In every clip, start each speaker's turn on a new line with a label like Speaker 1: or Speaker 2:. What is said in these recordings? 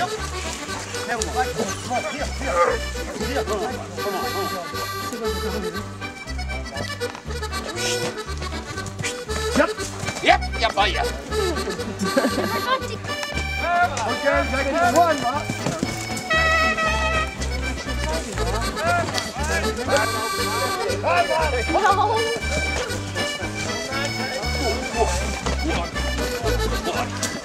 Speaker 1: Yep, yep, I yep.
Speaker 2: okay, Jackie, one, Mark.
Speaker 3: Oh.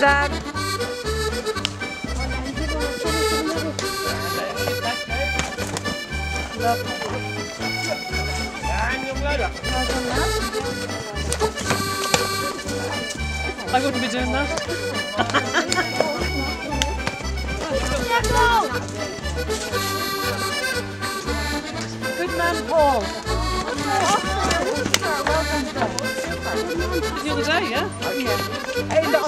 Speaker 3: Dan.
Speaker 4: I wouldn't be doing that. Good man, Paul. The other day, yeah?
Speaker 3: And on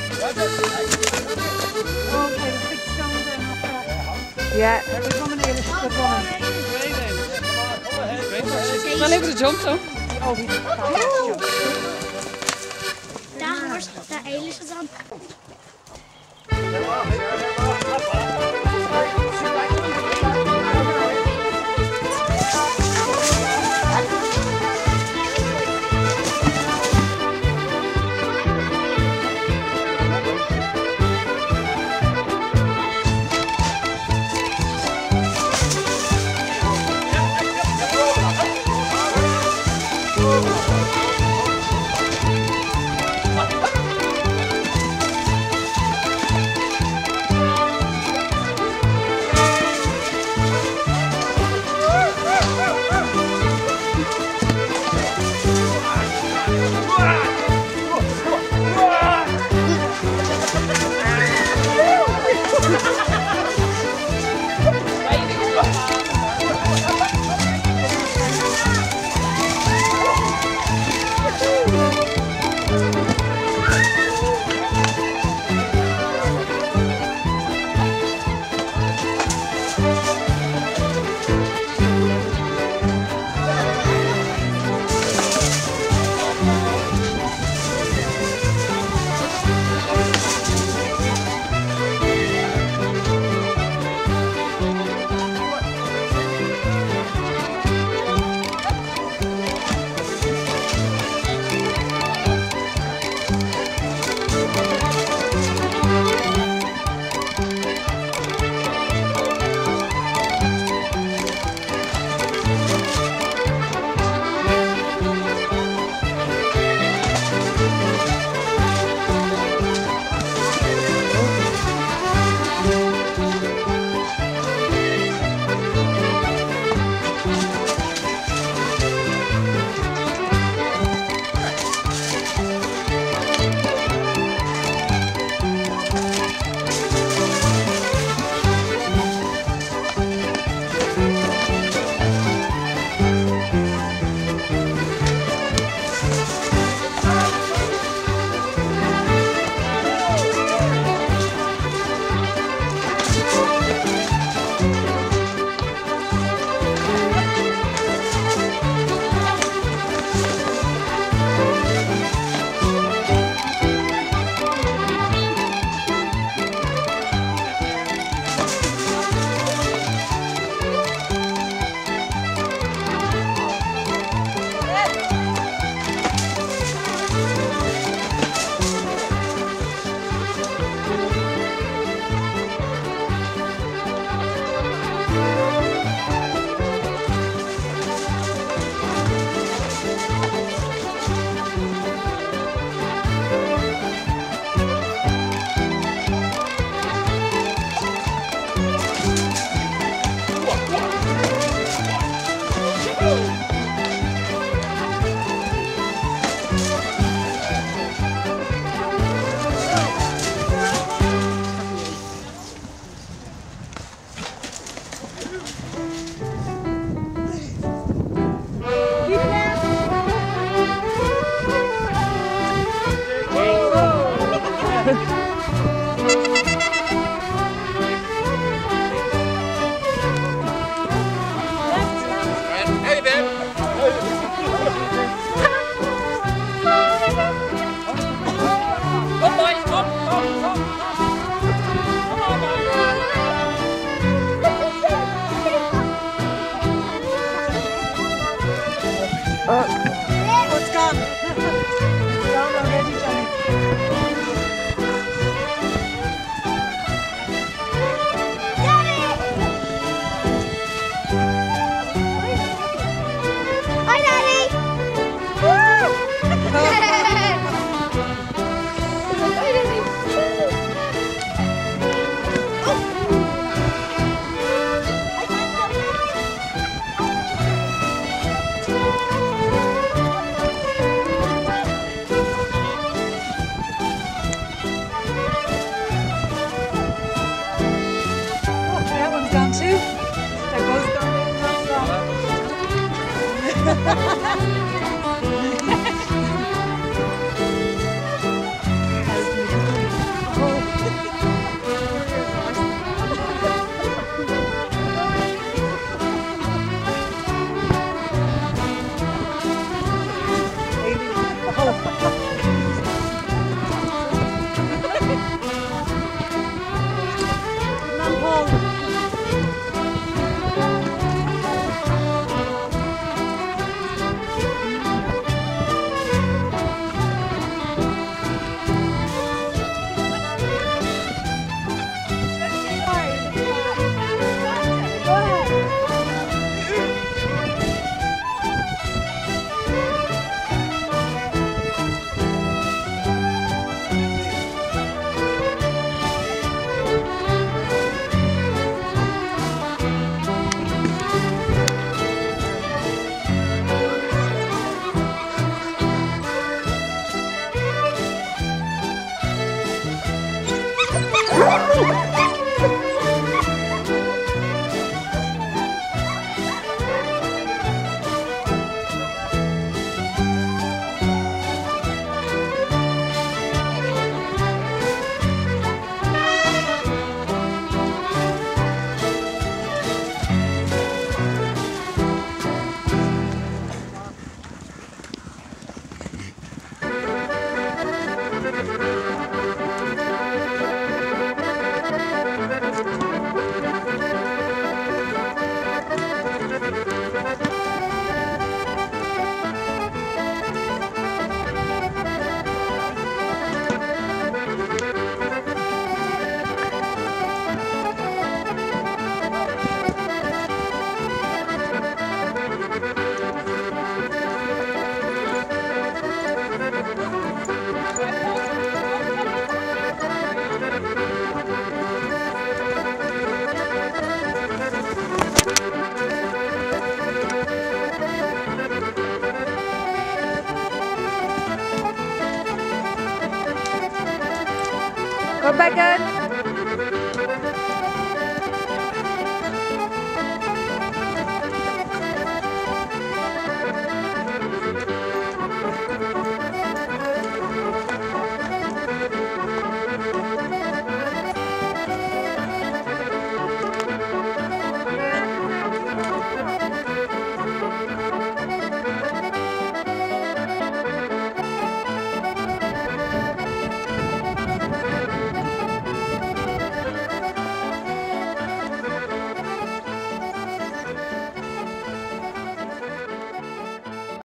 Speaker 5: good woman.
Speaker 4: Great, eh? Great, she's not able to jump though.
Speaker 5: Oh,
Speaker 6: Daar was daar Elis dan.